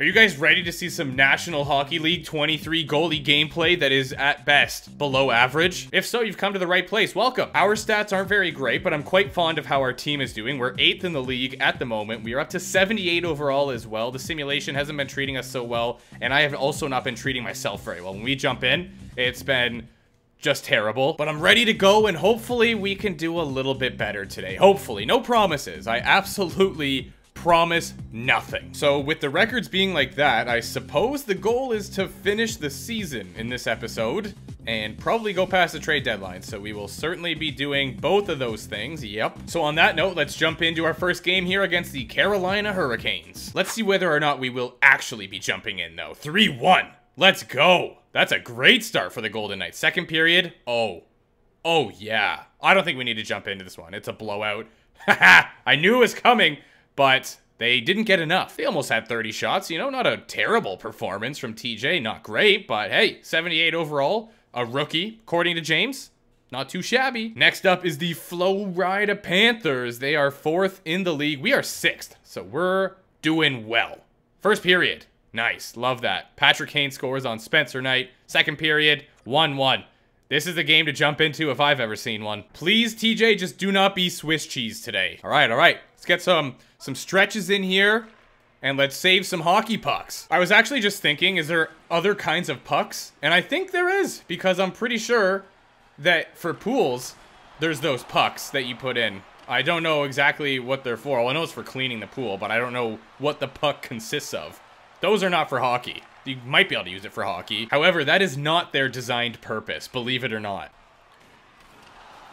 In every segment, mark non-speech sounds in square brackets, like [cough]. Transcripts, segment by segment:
Are you guys ready to see some National Hockey League 23 goalie gameplay that is at best below average? If so, you've come to the right place. Welcome. Our stats aren't very great, but I'm quite fond of how our team is doing. We're 8th in the league at the moment. We are up to 78 overall as well. The simulation hasn't been treating us so well, and I have also not been treating myself very well. When we jump in, it's been just terrible. But I'm ready to go, and hopefully we can do a little bit better today. Hopefully. No promises. I absolutely promise nothing. So with the records being like that, I suppose the goal is to finish the season in this episode and probably go past the trade deadline. So we will certainly be doing both of those things. Yep. So on that note, let's jump into our first game here against the Carolina Hurricanes. Let's see whether or not we will actually be jumping in though. 3-1. Let's go. That's a great start for the Golden Knights. Second period. Oh. Oh yeah. I don't think we need to jump into this one. It's a blowout. [laughs] Haha. I knew it was coming but they didn't get enough. They almost had 30 shots, you know, not a terrible performance from TJ, not great, but hey, 78 overall, a rookie, according to James. Not too shabby. Next up is the Florida Panthers. They are fourth in the league. We are sixth, so we're doing well. First period, nice, love that. Patrick Kane scores on Spencer Knight. Second period, 1-1. This is the game to jump into if I've ever seen one. Please, TJ, just do not be Swiss cheese today. All right, all right. Let's get some some stretches in here. And let's save some hockey pucks. I was actually just thinking, is there other kinds of pucks? And I think there is, because I'm pretty sure that for pools, there's those pucks that you put in. I don't know exactly what they're for. Well, I know it's for cleaning the pool, but I don't know what the puck consists of. Those are not for hockey. You might be able to use it for hockey. However, that is not their designed purpose, believe it or not.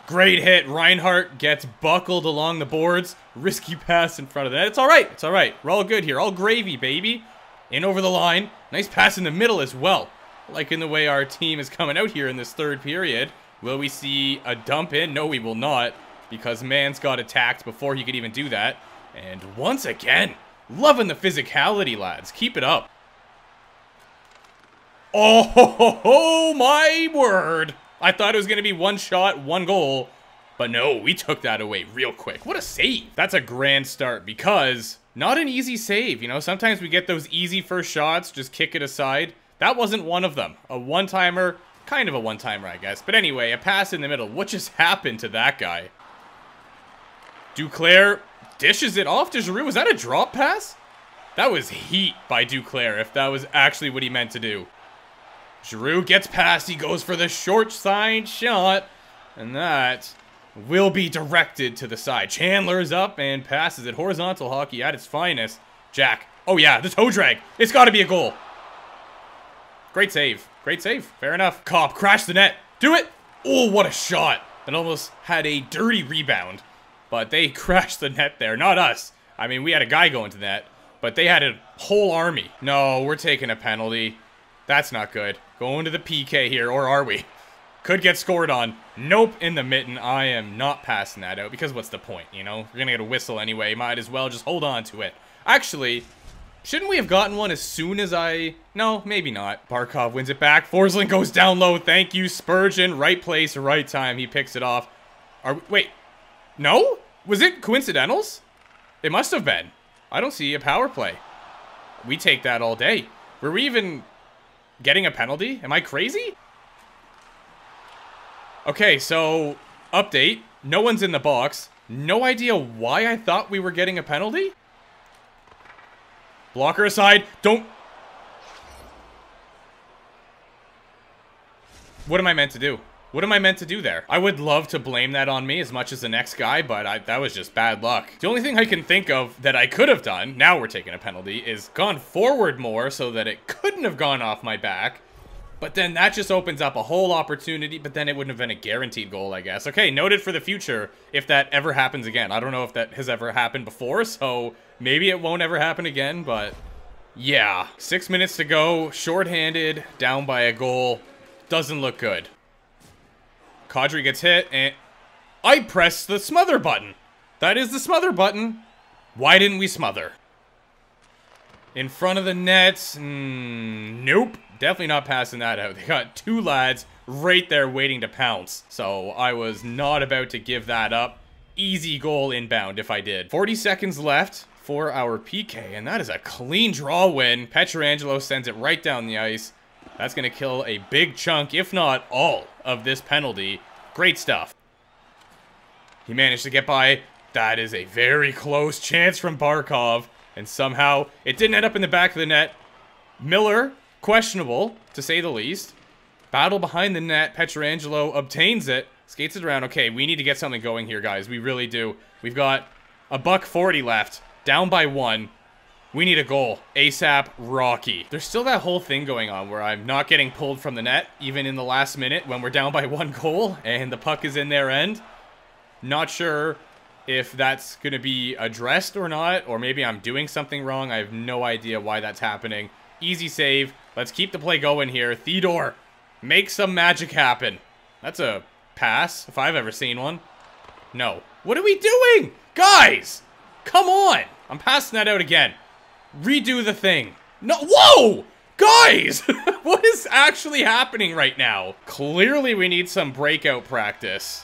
Great hit. Reinhart gets buckled along the boards. Risky pass in front of that. It's all right. It's all right. We're all good here. All gravy, baby. In over the line. Nice pass in the middle as well. Like in the way our team is coming out here in this third period. Will we see a dump in? No, we will not. Because Mans got attacked before he could even do that. And once again, loving the physicality, lads. Keep it up. Oh, [laughs] my word. I thought it was going to be one shot, one goal. But no, we took that away real quick. What a save. That's a grand start because not an easy save. You know, sometimes we get those easy first shots, just kick it aside. That wasn't one of them. A one-timer, kind of a one-timer, I guess. But anyway, a pass in the middle. What just [laughs] happened to that guy? Duclair dishes it off to Giroux. Was that a drop pass? That was heat by Duclair, if that was actually what he meant to do. Giroux gets past. He goes for the short side shot. And that will be directed to the side. Chandler is up and passes it. Horizontal hockey at its finest. Jack. Oh, yeah. The toe drag. It's got to be a goal. Great save. Great save. Fair enough. Copp. Crash the net. Do it. Oh, what a shot. That almost had a dirty rebound. But they [laughs] crashed the net there. Not us. I mean, we had a guy going to net. But they had a whole army. No, we're taking a penalty. That's not good. Going to the PK here, or are we? Could get scored on. Nope, in the mitten. I am not passing that out, because what's the point, you know? We're gonna get a whistle anyway. Might as well just hold on to it. Actually, shouldn't we have gotten one as soon as I... No, maybe not. Barkov wins it back. Forsling goes down low. Thank you, Spurgeon. Right place, right time. He picks it off. Are we... Wait. No? Was it coincidentals? It must have been. I don't see a power play. We take that all day. Were we even getting a penalty? Am I crazy? Okay, so update. No one's in the box. No idea why I thought we were getting a penalty. Blocker aside. Don't... What am I meant to do? What am I meant to do there? I would love to blame that on me as much as the next guy, but I, that was just bad luck. The only thing I can think of that I could have done, now we're taking a penalty, is gone forward more so that it couldn't have gone off my back. But then that just opens up a whole opportunity, but then it wouldn't have been a guaranteed goal, I guess. Okay, noted for the future if that ever happens again. I don't know if that has ever happened before, so maybe it won't ever happen again, but yeah. Six minutes to go, shorthanded, down by a goal. Doesn't look good. Kadri gets hit, and I press the smother button. That is the smother button. Why didn't we smother? In front of the nets. Mm, nope. Definitely not passing that out. [laughs] They got two lads right there waiting to pounce. So I was not about to give that up. Easy goal inbound if I did. 40 seconds left. for our PK, and that is a clean draw win. Pietrangelo sends it right down the ice. That's going to kill a big chunk, if not all, of this penalty. Great stuff. He managed to get by. That is a very close chance from Barkov, and somehow it didn't end up in the back of the net. Miller, questionable, to say the least. Battle behind the net. Pietrangelo obtains it. Skates it around. Okay, we need to get something going here, guys. We really do. We've got a buck 40 left. Down by one. We need a goal. ASAP Rocky. There's still that whole thing going on where I'm not getting pulled from the net, even in the last minute when we're down by [laughs] one goal and the puck is in their end. Not sure if that's going to be addressed or not, or maybe I'm doing something wrong. I have no idea why that's happening. Easy save. Let's keep the play going here. Theodore, make some magic happen. That's a pass, if I've ever seen one. No. What are we doing? Guys! Come on! I'm passing that out again. Redo the thing. No, whoa! Guys! [laughs] what is actually happening right now? Clearly we need some breakout practice.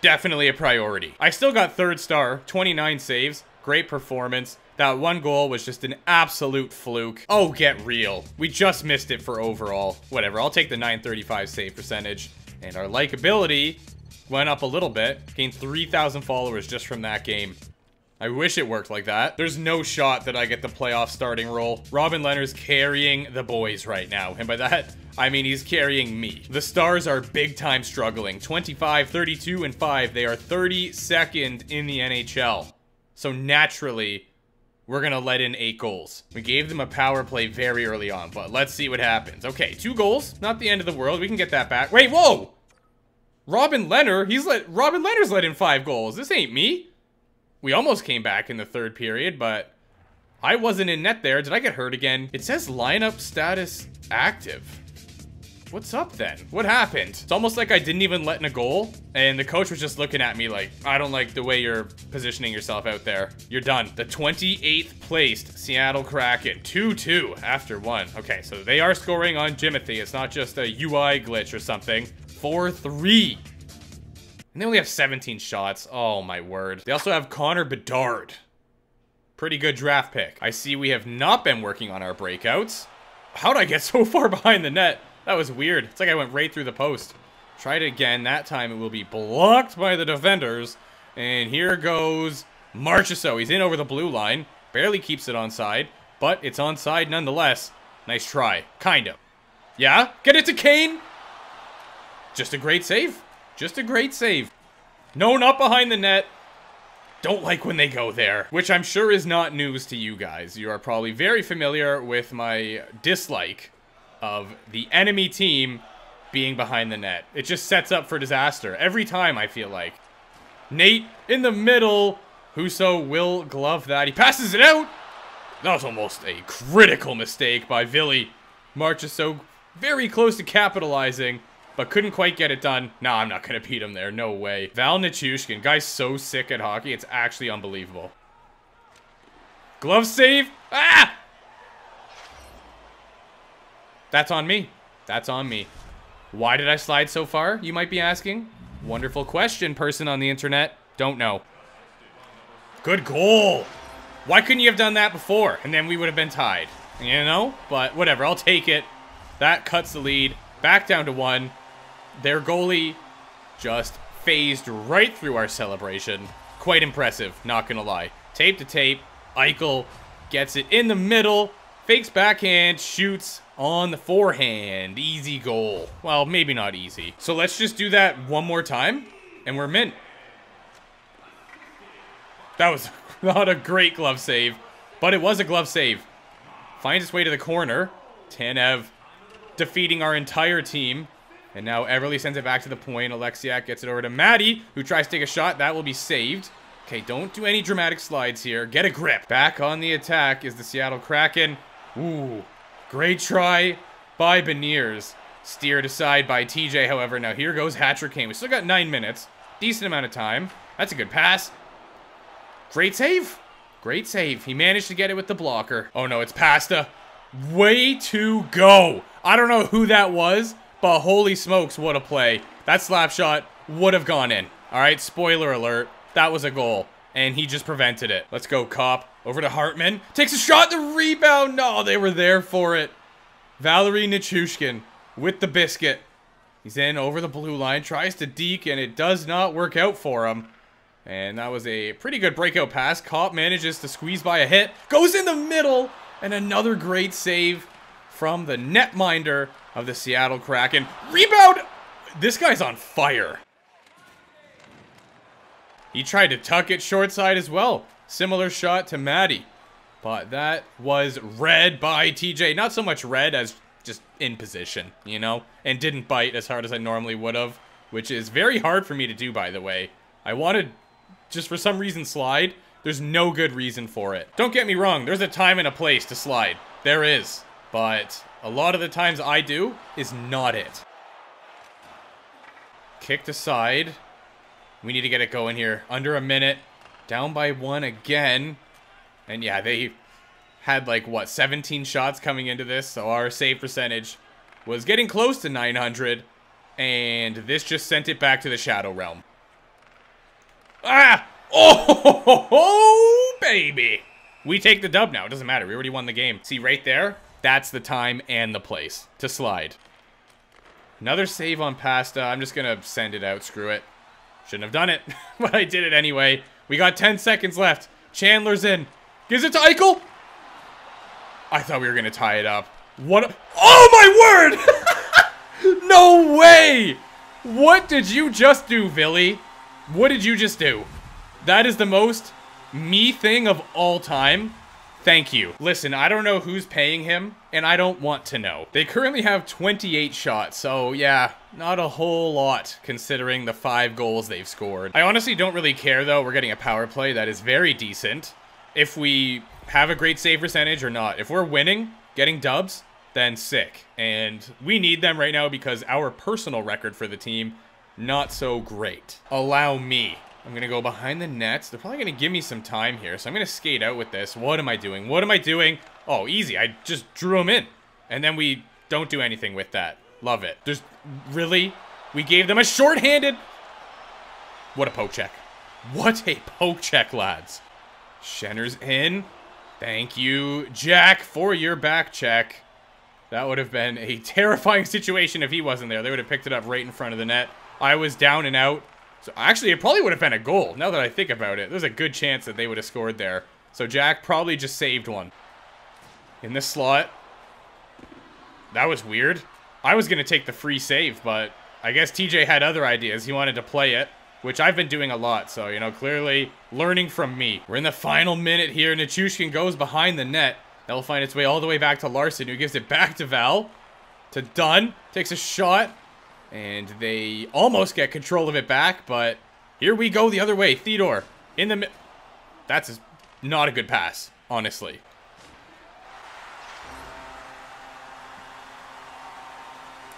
Definitely a priority. I still got third star, 29 saves, great performance. That one goal was just an absolute fluke. Oh, get real. We just missed it for overall. Whatever, I'll take the 935 save percentage. And our likability went up a little bit. Gained 3,000 followers just from that game. I wish it worked like that. There's no shot that I get the playoff starting role. Robin Lehner's carrying the boys right now. And by that, I mean he's carrying me. The Stars are big time struggling. 25, 32, and 5. They are 32nd in the NHL. So naturally, we're going to let in eight goals. We gave them a power play very early on, but let's see what happens. Okay, two goals. Not the end of the world. We can get that back. Wait, whoa! Robin Lehner, he's let Robin Lehner's let in five goals. This ain't me. We almost came back in the third period, but I wasn't in net there. Did I get hurt again? It says lineup status active. What's up then? What happened? It's almost like I didn't even let in a goal, and the coach was just looking at me like, I don't like the way you're positioning yourself out there. You're done. The 28th placed Seattle Kraken, 2-2 after one. Okay, so they are scoring on Jimothy. It's not just a UI glitch or something. 4-3 and they only have 17 shots. Oh, my word. They also have Connor Bedard. Pretty good draft pick. I see we have not been working on our breakouts. How'd I get [laughs] so far behind the net? That was weird. It's like I went right through the post. Try it again. That time it will be blocked by the defenders. And here goes Marchessault. He's in over the blue line. Barely keeps it onside, but it's onside nonetheless. Nice try. Kind of. Yeah? Get it to Kane? Just a great save. Just a great save. No, not behind the net. Don't like when they go there, which I'm sure is not news to you guys. You are probably very familiar with my dislike of the enemy team being behind the net. It just sets up for disaster every time, I feel like. Nate in the middle. Husso will glove that. He passes it out. That was almost a critical mistake by Billy. Marchessault very close to capitalizing but couldn't quite get it done. Nah, I'm not going to beat him there. No way. Val Nichushkin. Guy's so sick at hockey. It's actually unbelievable. Glove save. Ah! That's on me. That's on me. Why did I slide so far, you might be asking? Wonderful question, person on the internet. Don't know. Good goal. Why couldn't you have done that before? And then we would have been tied. You know? But whatever, I'll take it. That cuts the lead. Back down to one. Their goalie just phased right through our celebration. Quite impressive, not gonna lie. Tape to tape, Eichel gets it in the middle, fakes backhand, shoots on the forehand. Easy goal. Well, maybe not easy. So let's just do that one more time, and we're mint. That was [laughs] not a great glove save, but it was a glove save. Finds its way to the corner. Tanev defeating our entire team. And now Eberle sends it back to the point. Oleksiak gets it over to Maddie, who tries to take a shot. That will be saved. Okay, don't do any dramatic slides here. Get a grip. Back on the attack is the Seattle Kraken. Ooh, great try by Beniers. Steered aside by TJ, however. Now here goes Hatcher Kane. We still got nine minutes. Decent amount of time. That's a good pass. Great save. Great save. He managed to get it with the blocker. Oh no, it's Pasta. Way to go. I don't know who that was, but holy smokes, what a play. That slap shot would have gone in. All right, spoiler alert. That was a goal, and he just prevented it. Let's go, Copp. Over to Hartman. Takes a shot, the rebound. No, they were there for it. Valeri Nichushkin with the biscuit. He's in over the blue line, tries to deke, and it does not work out for him. And that was a pretty good breakout pass. Copp manages to squeeze by a hit. Goes in the middle, and another great save from the netminder of the Seattle Kraken. Rebound! This guy's on fire. He tried to tuck it short side as well. Similar shot to Maddie. But that was read by TJ. Not so much read as just in position, you know? And didn't bite as hard as I normally would have. Which is very hard for me to do, by the way. I wanted, just for some reason, slide. There's no good reason for it. Don't get me wrong, there's a time and a place to slide. There is. But a lot of the times I do is not it. Kicked aside. We need to get it going here. Under a minute. Down by one again. And yeah, they had like, what, 17 shots coming into this. So our save percentage was getting close to 900. And this just sent it back to the Shadow Realm. Ah! [laughs] Oh, baby! We take the dub now. It doesn't matter. We already won the game. See, right there? That's the time and the place to slide. Another save on Pasta. I'm just going to send it out. Screw it. Shouldn't have done it, [laughs] but I did it anyway. We got 10 seconds left. Chandler's in. Gives it to Eichel. I thought we were going to tie it up. What? Oh, my word! [laughs] no way! What did you just do, Billy? What did you just do? That is the most me thing of all time. Thank you. Listen, I don't know who's paying him, and I don't want to know. They currently have 28 shots, so yeah, not a whole lot considering the five goals they've scored. I honestly don't really care, though. We're getting a power play that is very decent. If we have a great save percentage or not. If we're winning, getting dubs, then sick. And we need them right now because our personal record for the team, not so great. Allow me I'm going to go behind the nets. They're probably going to give me some time here, so I'm going to skate out with this. What am I doing? What am I doing? Oh, easy. I just drew them in. And then we don't do anything with that. Love it. There's... Really? We gave them a shorthanded... What a poke check. What a poke check, lads. Schenner's in. Thank you, Jack, for your back check. That would have been a [laughs] terrifying situation if he wasn't there. They would have picked it up right in front of the net. I was down and out. So actually, it probably would have been a goal, now that I think about it. There's a good chance that they would have scored there. So Jack probably just saved one. In this slot. That was weird. I was going to take the free save, but I guess TJ had other ideas. He wanted to play it, which I've been doing a lot. So, you know, clearly learning from me. We're in the final minute here. Nichushkin goes behind the net. That'll find its way all the way back to Larsson, who gives it back to Val. To Dunn. Takes a shot. And they almost get control of it back, but here we go the other way. Theodore in the... That's not a good pass, honestly.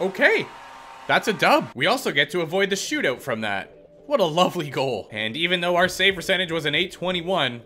Okay, that's a dub. We also get to avoid the shootout from that. What a lovely goal. And even though our save percentage was an 821,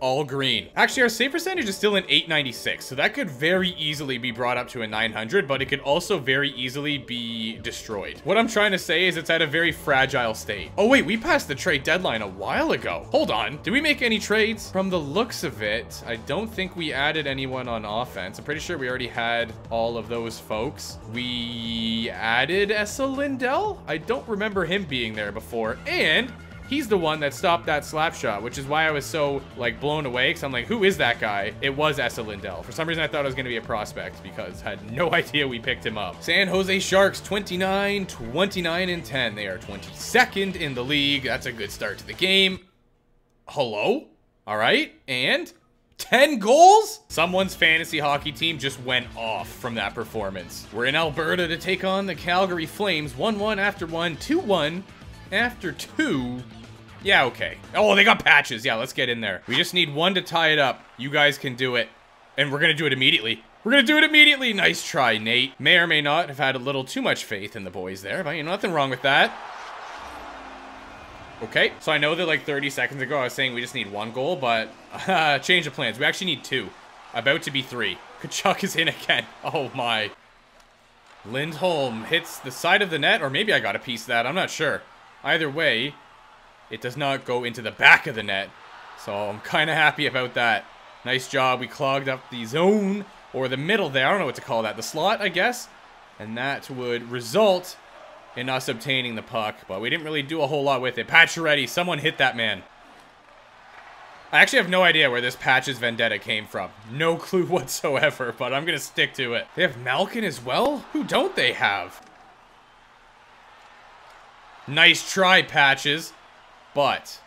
all green. Actually, our save percentage is still an 896, so that could very easily be brought up to a 900, but it could also very easily be destroyed. What I'm trying to say is it's at a very fragile state. Oh wait, we passed the trade deadline a while ago. Hold on, did we make any trades? From the looks of it, I don't think we added anyone on offense. I'm pretty sure we already had all of those folks. We added Esa Lindell? I don't remember him being there before, and he's the one that stopped that slap shot, which is why I was so, like, blown away, because I'm like, who is that guy? It was Esa Lindell. For some reason, I thought it was going to be a prospect, because I had no [laughs] idea we picked him up. San Jose Sharks, 29, 29, and 10. They are 22nd in the league. That's a good start to the game. Hello? All right, and 10 goals? Someone's fantasy hockey team just went off from that performance. We're in Alberta to take on the Calgary Flames. 1-1 after 1, 2-1 after 2. Yeah, okay. Oh, they got patches. Yeah, let's get in there. We just need one to tie it up. You guys can do it. And we're to do it immediately. We're to do it immediately. Nice try, Nate. May or may not have had a little too much faith in the boys there, but you know, nothing wrong with that. Okay, so I know that like 30 seconds ago I was saying we just need one goal, but uh, [laughs] change of plans. We actually need two. About to be three. [laughs] Tkachuk is in again. Oh my. Lindholm hits the side of the net, or maybe I got a piece of that. I'm not sure. Either way, it does not go into the back of the net. So I'm kind of happy about that. Nice job. We clogged up the zone, or the middle there. I don't know what to call that. The slot, I guess. And that would result in us obtaining the puck. But we didn't really do a whole lot with it. Pacioretty, someone hit that man. I actually have no idea where this Patches Vendetta came from. No [laughs] clue whatsoever, but I'm going to stick to it. They have Malkin as well? Who don't they have? Nice try, Patches. But,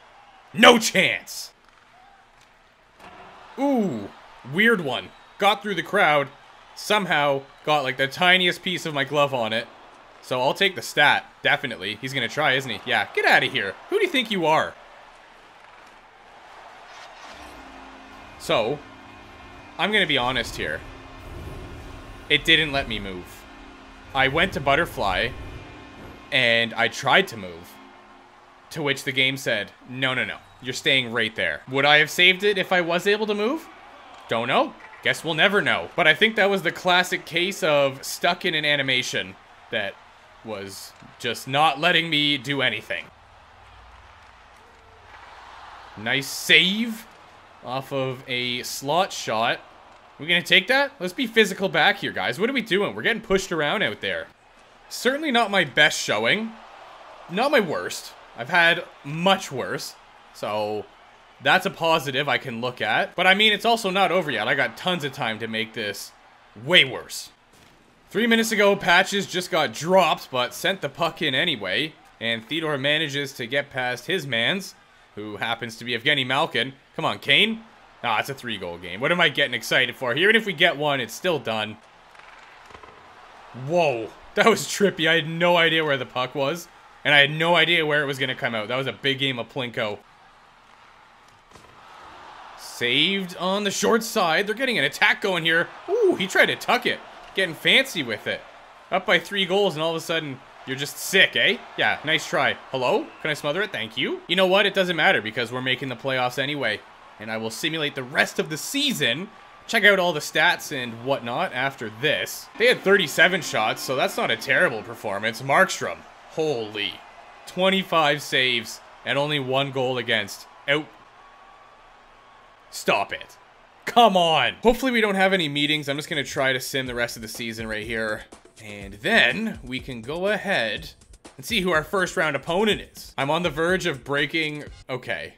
no chance. Ooh, weird one. Got through the crowd. Somehow got like the tiniest piece of my glove on it. So I'll take the stat, definitely. He's to try, isn't he? Yeah, get out of here. Who do you think you are? So, I'm to be honest here. It didn't let me move. I went to butterfly, and I tried to move. To which the game said, no, no, no. You're staying right there. Would I have saved it if I was able to move? Don't know. Guess we'll never know. But I think that was the classic case of stuck in an animation that was just not letting me do anything. Nice save off of a slot shot. We gonna take that? Let's be physical back here, guys. What are we doing? We're getting pushed around out there. Certainly not my best showing. Not my worst. I've had much worse. So, that's a positive I can look at. But I mean, it's also not over yet. I got tons of time to make this way worse. Three minutes ago, Patches just got dropped, but sent the puck in anyway. And Theodore manages to get past his mans, who happens to be Evgeny Malkin. Come on, Kane. Ah, it's a three-goal game. What am I getting excited for? here? Even if we get one, it's still done. Whoa. That was trippy. I had no idea where the puck was. And I had no idea where it was going to come out. That was a big game of Plinko. Saved on the short side. They're getting an attack going here. Ooh, he tried to tuck it. Getting fancy with it. Up by three goals, and all of a sudden, you're just sick, eh? Yeah, nice try. Hello? Can I smother it? Thank you. You know what? It doesn't matter because we're making the playoffs anyway. And I will simulate the rest of the season. Check out all the stats and whatnot after this. They had 37 shots, so that's not a terrible performance. Markstrom. Holy. 25 saves and only one goal against. Out. Stop it. Come on. Hopefully we don't have any meetings. I'm just going to try to sim the rest of the season right here. And then we can go ahead and see who our first round opponent is. I'm on the verge of breaking... Okay.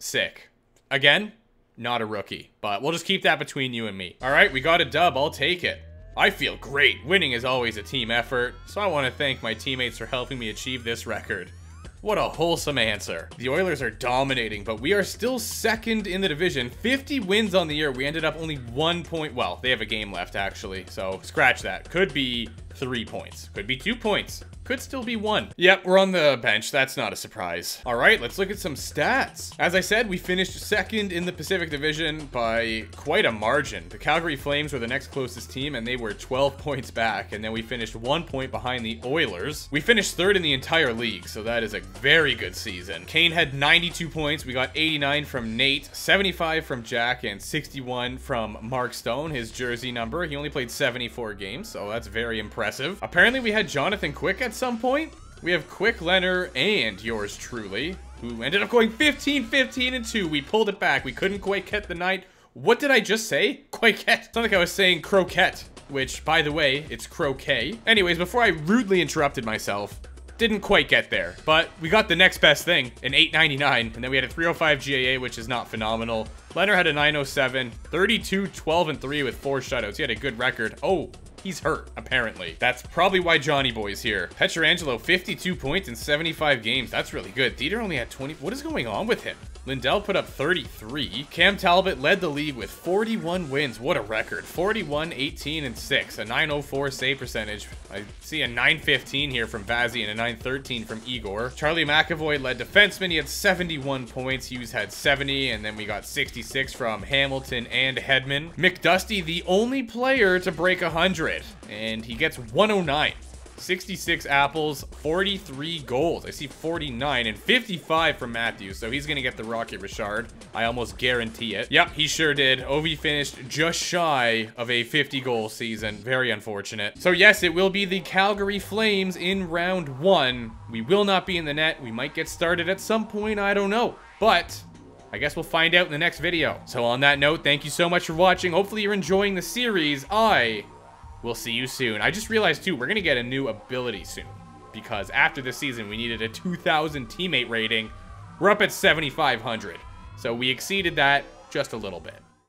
Sick. Again, not a rookie. But we'll just keep that between you and me. All right, we got a dub. I'll take it. I feel great. Winning is always a team effort, so I want to thank my teammates for helping me achieve this record. What a wholesome answer. The Oilers are dominating, but we are still second in the division. 50 wins on the year. We ended up only one point. Well, they have a game left, actually, so scratch that. Could be three points. Could be two points. Could still be one. Yep, we're on the bench. That's not a surprise. All right, let's look at some stats. As I said, we finished second in the Pacific Division by quite a margin. The Calgary Flames were the next closest team, and they were 12 [laughs] points back, and then we finished one point behind the Oilers. We finished third in the entire league, so that is a very good season. Kane had 92 points. We got 89 from Nate, 75 from Jack, and 61 from Mark Stone, his jersey number. He only played 74 games, so that's very impressive. Apparently, we had Jonathan Quick at some point. We have Quick Leonard and yours truly, who ended up going 15, 15, and 2. We pulled it back. We couldn't quite get the night. What did I just say? Quaquette. Not like I was saying croquette, which, by the way, it's croquet. Anyways, before I rudely interrupted myself, didn't quite get there, but we got the next best thing, an 899, and then we had a 305 GAA, which is not phenomenal. Leonard had a 907, 32, 12, and 3 with four shutouts. He had a good record. Oh, He's hurt, apparently. That's probably why Johnny Boy's here. Pietrangelo, 52 points in 75 games. That's really good. Dieter only had 20. What is going on with him? Lindell put up 33. Cam Talbot led the league with 41 wins. What a record. 41, 18, and 6. A 904 save percentage. I see a 915 here from Vazzy and a 913 from Igor. Charlie McAvoy led defenseman. He had 71 points. Hughes had 70, and then we got 66 from Hamilton and Hedman. McDusty, the only player to break 100, and he gets 109. 66 apples, 43 goals. I see 49 and 55 from Matthews, so he's going to get the Rocket Richard. I almost guarantee it. Yep, he sure did. Ovi finished just shy of a 50-goal season. Very unfortunate. So yes, it will be the Calgary Flames in round one. We will not be in the net. We might get started at some point. I don't know. But I guess we'll find out in the next video. So on that note, thank you so much for watching. Hopefully you're enjoying the series. I will see you soon. I just realized too, we're going to get a new ability soon. Because after this season, we needed a 2,000 teammate rating. We're up at 7,500. So we exceeded that just a little bit.